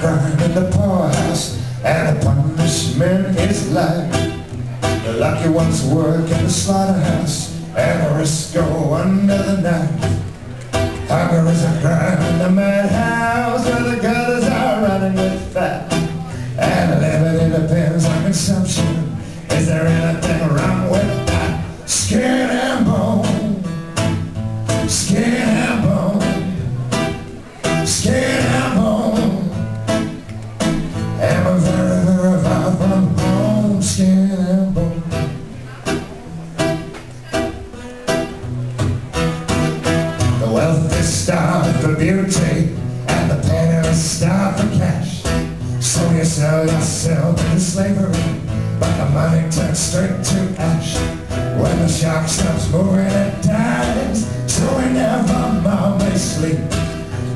crime in the poorhouse And the punishment is life. The lucky ones work in the slaughterhouse And the rest go under the knife. Hunger is a crime in the madhouse Where the gutters are running with fat. And living depends on consumption. you sell yourself into slavery. But the money turns straight to ash. When the shark stops moving it dies. So we never more may sleep.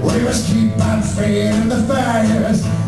We must keep on feeding the fires.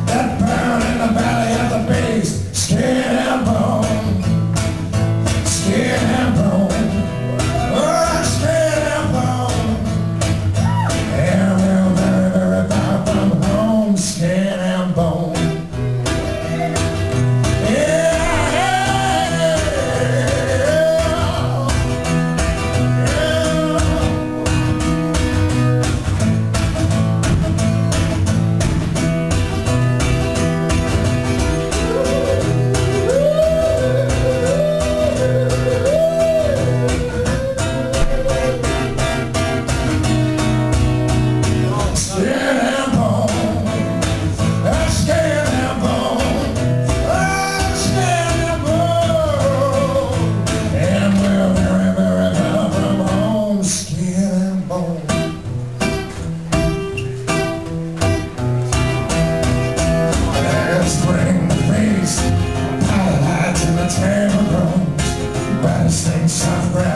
inside.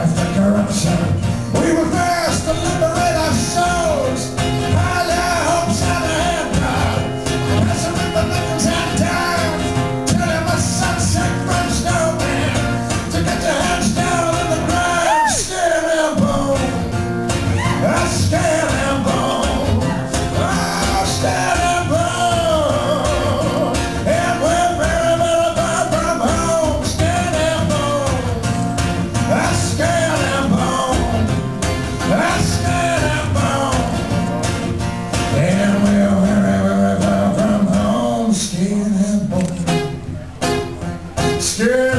scared.